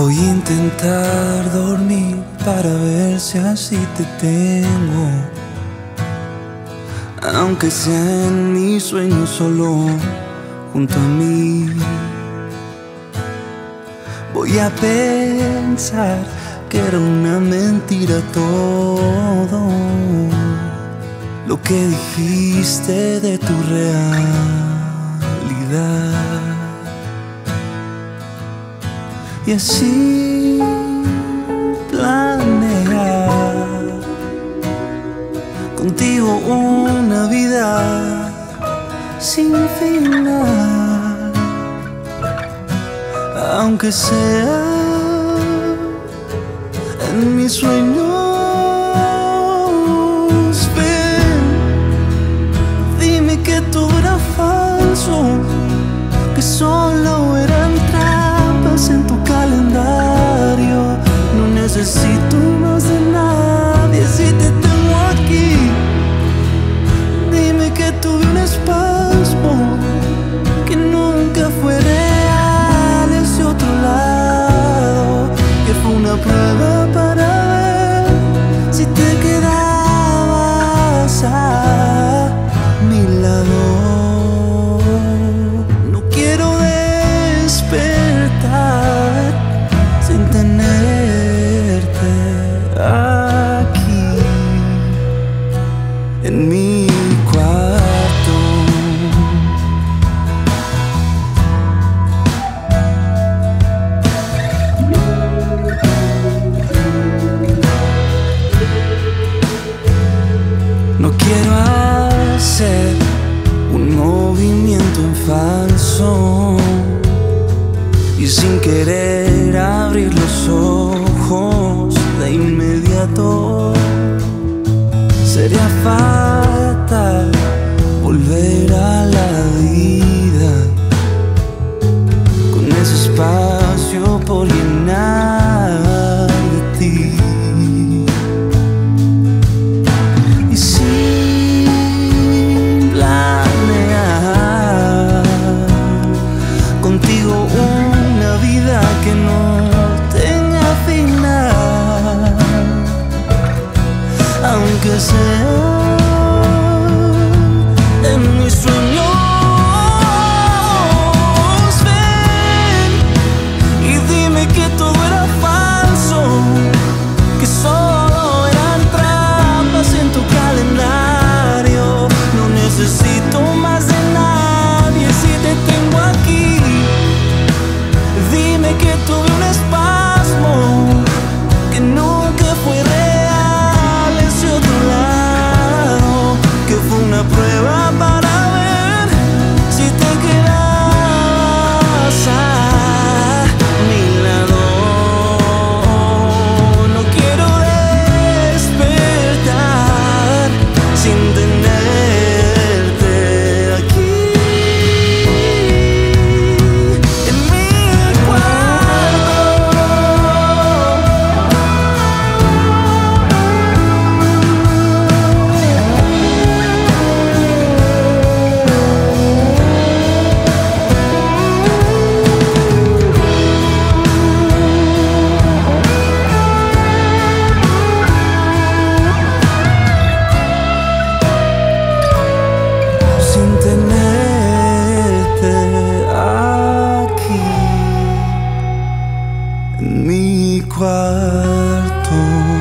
Voy a intentar dormir para ver si así te tengo. Aunque sea en mi sueño solo junto a mí. Voy a pensar que era una mentira todo lo que dijiste de tu realidad. Y así planear contigo una vida sin final, aunque sea en mis sueños. Dime que todo era falso, que solo mi cuarto. No quiero hacer un movimiento en falso y sin querer abrir los ojos de inmediato. Sería fatal volver a la vida aunque sea en mis sueños. Ven y dime que todo era falso, que solo eran trampas en tu calendario. No necesito más de nadie si te tengo aquí. Dime que tuve un espasmo mi cuarto.